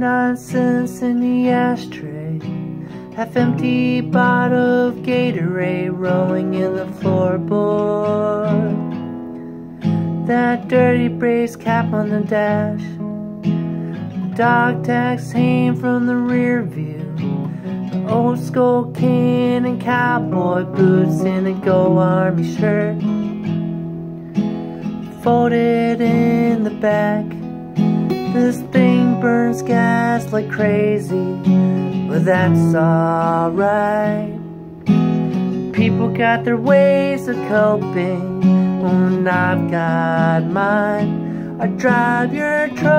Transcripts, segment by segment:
nonsense in the ashtray. Half empty bottle of Gatorade rolling in the floorboard. That dirty brace cap on the dash. Dog tags hang from the rear view. The old skull can and cowboy boots in a go army shirt. Folded in the back. This thing burns gas like crazy, but that's alright. People got their ways of coping, and I've got mine. I drive your truck,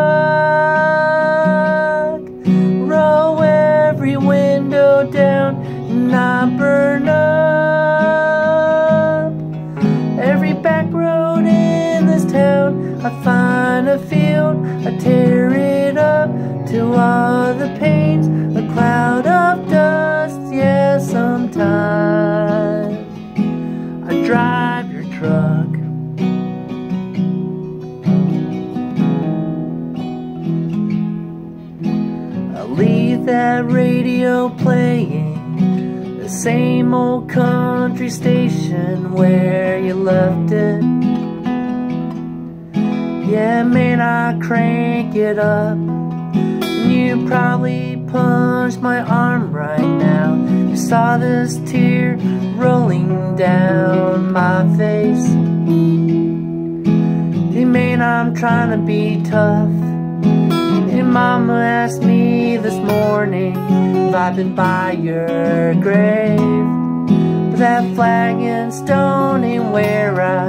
roll every window down, and I burn up every back road in this town. I find a field, I tear drive your truck. I'll leave that radio playing, the same old country station where you left it. Yeah, man, I crank it up. You probably punch my arm right now. You saw this tear rolling down my face. Hey, man, I'm trying to be tough. And mama asked me this morning if I've been by your grave. But that flag and stone ain't where I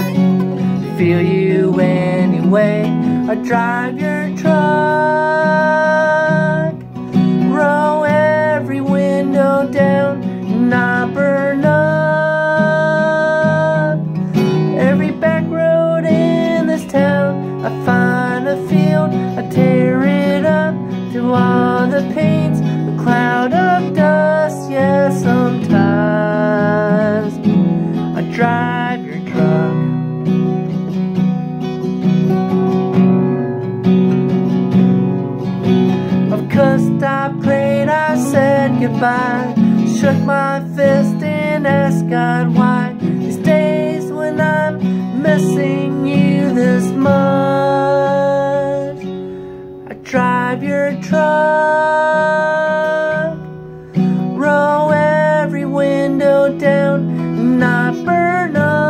feel you anyway. I drive your truck, I burn up every back road in this town. I find a field, I tear it up to all the pains, a cloud of dust. Yeah, sometimes I drive your truck. Of course I prayed, I said goodbye Shook my fist and asked God why These days when I'm missing you this much. I drive your truck Roll every window down And I burn up.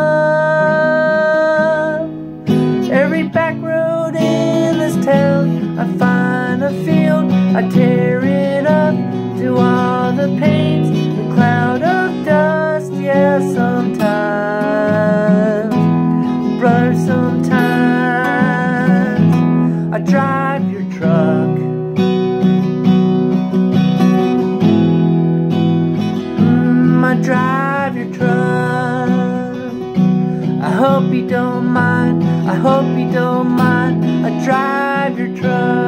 Every back road in this town I find a field I tear it up to all the pains, a cloud of dust, yeah, sometimes, brother, sometimes I drive your truck. Mm, I drive your truck. I hope you don't mind, I hope you don't mind, I drive your truck.